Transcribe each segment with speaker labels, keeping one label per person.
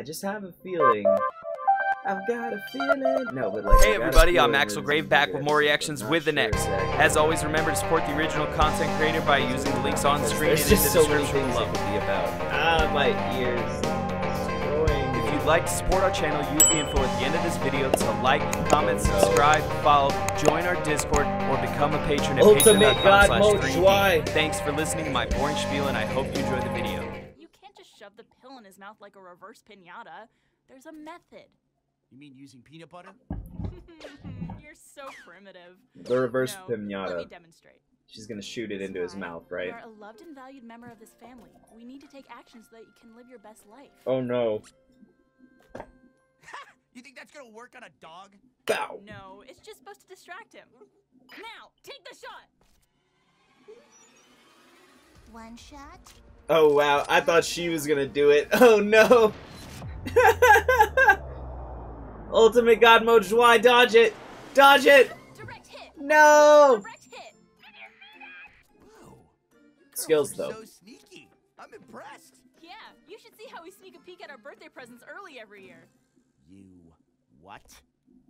Speaker 1: I just have a feeling. I've got a feeling. No, but like.
Speaker 2: Hey
Speaker 1: I got a
Speaker 2: everybody, I'm Axel Grave back with more reactions with the
Speaker 1: sure
Speaker 2: next.
Speaker 1: exactly.
Speaker 2: As always, remember to support the original content creator by using the links on screen and in the
Speaker 1: so
Speaker 2: description below.
Speaker 1: could be about. Ah, my ears.
Speaker 2: If you'd like to support our channel, use the info at the end of this video to like, comment, subscribe, follow, join our Discord, or become a patron at patreon.com slash Thanks for listening to my boring spiel, and I hope you enjoy the video.
Speaker 3: His mouth like a reverse pinata. There's a method.
Speaker 4: You mean using peanut butter?
Speaker 3: You're so primitive.
Speaker 1: The reverse
Speaker 3: no, Let me
Speaker 1: pinata.
Speaker 3: demonstrate.
Speaker 1: She's gonna shoot it into his mouth, right?
Speaker 3: You are a loved and valued member of this family. We need to take action so that you can live your best life.
Speaker 1: Oh no.
Speaker 4: You think that's gonna work on a dog?
Speaker 1: Bow.
Speaker 3: No, it's just supposed to distract him. Now, take the shot.
Speaker 5: One shot.
Speaker 1: Oh wow, I thought she was gonna do it. Oh no. Ultimate God mode Zwei, dodge it! Dodge it!
Speaker 3: Hit.
Speaker 1: No!
Speaker 3: Hit.
Speaker 1: Skills, though.
Speaker 4: So sneaky. I'm impressed.
Speaker 3: Yeah, you should see how we sneak a peek at our birthday presents early every year.
Speaker 4: You what?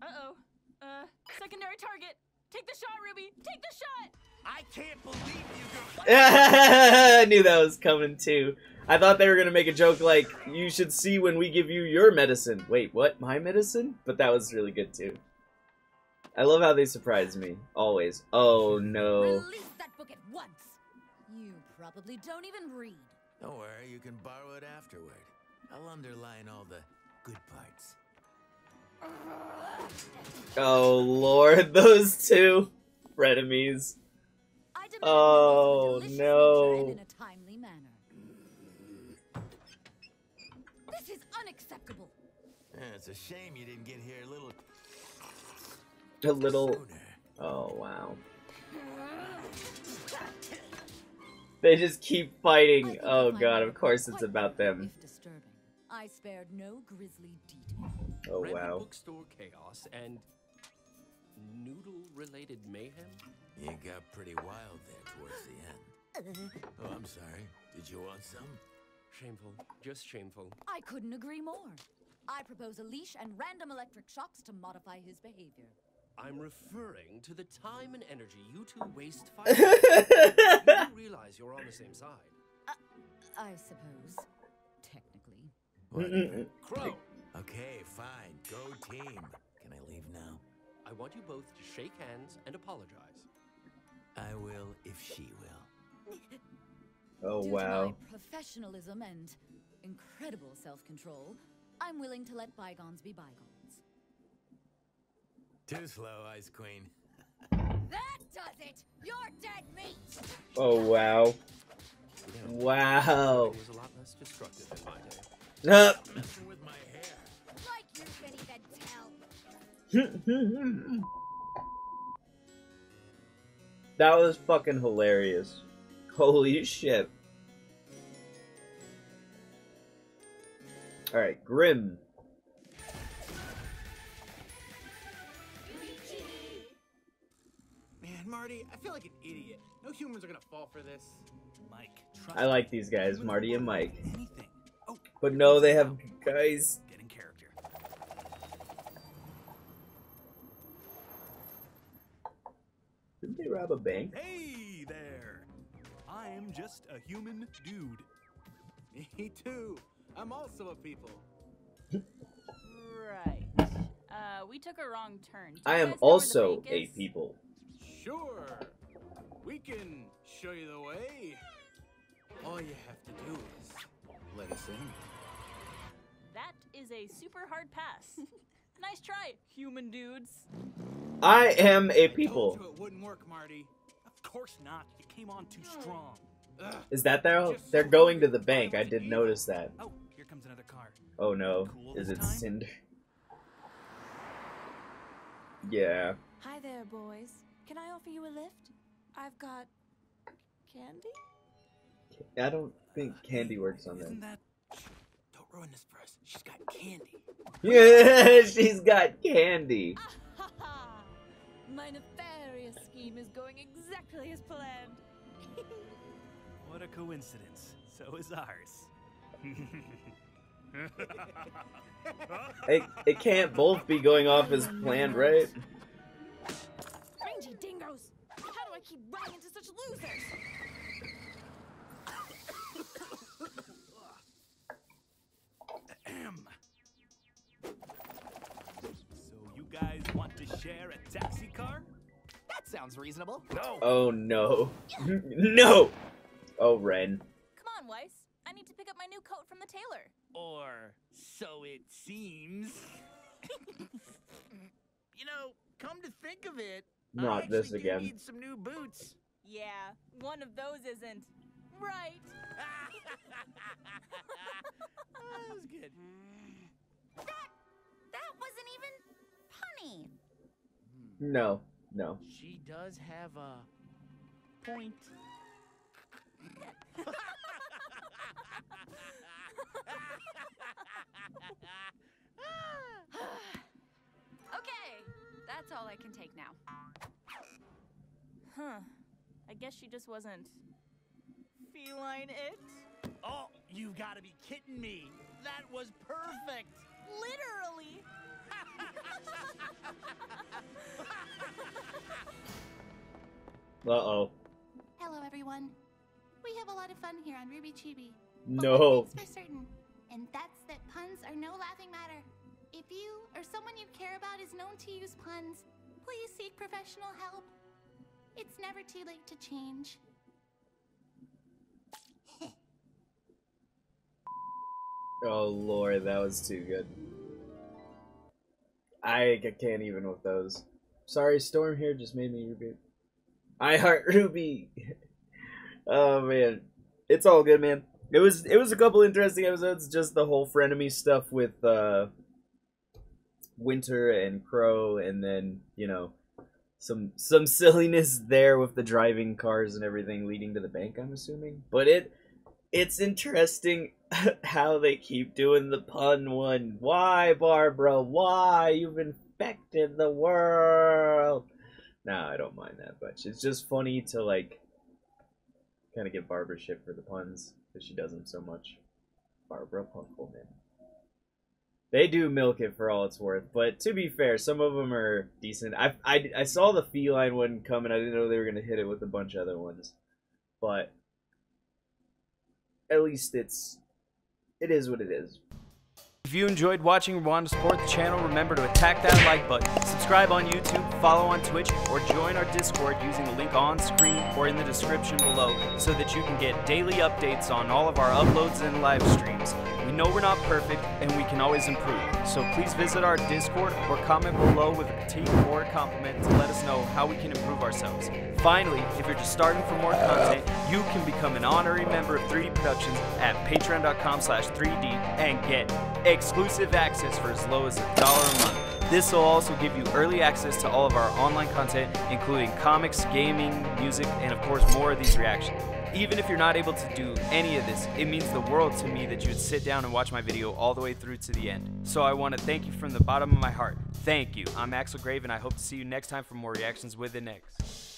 Speaker 3: Uh-oh. Uh, secondary target. Take the shot, Ruby. Take the shot.
Speaker 4: I can't believe you.
Speaker 1: I knew that was coming too. I thought they were gonna make a joke like, you should see when we give you your medicine. Wait, what? My medicine? But that was really good too. I love how they surprise me. Always. Oh no.
Speaker 5: Release that book at once. You probably don't even read.
Speaker 6: Don't worry, you can borrow it afterward. I'll underline all the good parts.
Speaker 1: Oh lord, those two frenemies.
Speaker 5: I demand
Speaker 1: Oh,
Speaker 5: you to delicious
Speaker 1: no.
Speaker 5: in a timely manner. This is unacceptable.
Speaker 6: It's a shame you didn't get here a little
Speaker 1: A little. Oh wow. They just keep fighting. Oh god, of course it's about them.
Speaker 5: Disturbing. I spared no grisly detail.
Speaker 1: Oh wow.
Speaker 7: bookstore chaos and noodle-related mayhem.
Speaker 6: You got pretty wild there towards the end. Uh. Oh, I'm sorry. Did you want some?
Speaker 7: Shameful, just shameful.
Speaker 5: I couldn't agree more. I propose a leash and random electric shocks to modify his behavior.
Speaker 7: I'm referring to the time and energy you two waste fighting. you do realize you're on the same side.
Speaker 5: Uh, I suppose. Technically.
Speaker 6: Whatever.
Speaker 7: Crow,
Speaker 6: Okay, fine. Go team. Can I leave now?
Speaker 7: I want you both to shake hands and apologize.
Speaker 6: I will if she will.
Speaker 1: Oh
Speaker 5: Due
Speaker 1: wow.
Speaker 5: to my professionalism and incredible self-control, I'm willing to let bygones be bygones.
Speaker 6: Too slow, Ice Queen.
Speaker 5: That does it! You're dead meat!
Speaker 1: Oh wow. Wow.
Speaker 7: it was a lot less destructive in my day.
Speaker 1: Uh,
Speaker 6: with my hair.
Speaker 5: Like you can even tell.
Speaker 1: That was fucking hilarious. Holy shit. Alright, Grim.
Speaker 8: Man, Marty, I feel like an idiot. No humans are gonna fall for this.
Speaker 4: Mike, trust
Speaker 1: I like these guys, Marty and Mike.
Speaker 4: Anything. Oh,
Speaker 1: But no, they have guys.
Speaker 4: get in character.
Speaker 1: Didn't they rob a bank?
Speaker 9: Hey there! I am just a human dude.
Speaker 8: Me too. I'm also a people.
Speaker 3: Right. Uh, we took a wrong turn. Do
Speaker 1: I am
Speaker 3: guys know where the
Speaker 1: also a people.
Speaker 8: Sure. We can show you the way. All you have to do is let us in.
Speaker 3: That is a super hard pass. nice try, human dudes.
Speaker 1: I am a people.
Speaker 8: it wouldn't work, Marty.
Speaker 9: Of course not. You came on too strong.
Speaker 8: Ugh.
Speaker 1: Is that their? They're going to the bank. I did notice that.
Speaker 9: Oh, here comes another car.
Speaker 1: Oh no.
Speaker 9: Cool
Speaker 1: Is it
Speaker 9: time?
Speaker 1: Cinder? Yeah.
Speaker 10: Hi there, boys. Can I offer you a lift? I've got candy?
Speaker 1: I don't think candy works on
Speaker 8: Isn't
Speaker 1: them.
Speaker 8: that? Don't ruin this for us. She's got candy.
Speaker 1: Yeah, she's got candy.
Speaker 10: Ah, Ha ha! My nefarious scheme is going exactly as planned.
Speaker 9: What a coincidence. So is ours.
Speaker 1: It, it can't both be going off as planned, right?
Speaker 10: Rangy dingoes! How do I keep running into such losers?
Speaker 9: Share a taxi car?
Speaker 11: That sounds reasonable.
Speaker 9: No.
Speaker 1: Oh no. no! Oh, Ren.
Speaker 3: Come on, Weiss. I need to pick up my new coat from the tailor.
Speaker 11: Or so it seems. you know, come to think of it, I
Speaker 1: Not this
Speaker 11: actually do
Speaker 1: again.
Speaker 11: need some new boots.
Speaker 3: Yeah, one of those isn't. Right.
Speaker 11: that was good.
Speaker 12: That wasn't even punny.
Speaker 1: No, no.
Speaker 11: She does have a point.
Speaker 12: Okay, that's all I can take now.
Speaker 3: Huh. I guess she just wasn't feline it.
Speaker 11: Oh, you've got to be kidding me. That was perfect.
Speaker 3: Literally.
Speaker 1: Uh oh.
Speaker 12: Hello, everyone. We have a lot of fun here on RWBY Chibi.
Speaker 1: No.
Speaker 12: For certain, and that's that puns are no laughing matter. If you or someone you care about is known to use puns, please seek professional help. It's never too late to change.
Speaker 1: Oh lord, that was too good. I can't even with those. Sorry, Storm here just made me reboot. I heart Ruby. oh man, it's all good, man. It was it was a couple interesting episodes. Just the whole frenemy stuff with uh, Winter and Crow, and then you know some some silliness there with the driving cars and everything leading to the bank. I'm assuming, but it it's interesting how they keep doing the pun one. Why, Barbara? Why you've infected the world? No, I don't mind that much. It's just funny to like kind of give Barbara shit for the puns because she does them so much. Barbara Punkleman. They do milk it for all it's worth, but to be fair, some of them are decent. I I, I saw the feline one coming. I didn't know they were gonna hit it with a bunch of other ones, but at least it's it is what it is.
Speaker 2: If you enjoyed watching want to support the channel, remember to attack that like button, subscribe on YouTube, follow on Twitch, or join our Discord using the link on screen or in the description below so that you can get daily updates on all of our uploads and live streams. We know we're not perfect and we can always improve, so please visit our Discord or comment below with a critique or a compliment to let us know how we can improve ourselves. Finally, if you're just starting for more content, you can become an honorary member of 3D Productions at patreon.com slash 3D and get exclusive access for as low as a dollar a month. This will also give you early access to all of our online content, including comics, gaming, music, and of course more of these reactions. Even if you're not able to do any of this, it means the world to me that you would sit down and watch my video all the way through to the end. So I want to thank you from the bottom of my heart. Thank you. I'm Axel Grave, and I hope to see you next time for more reactions with the next.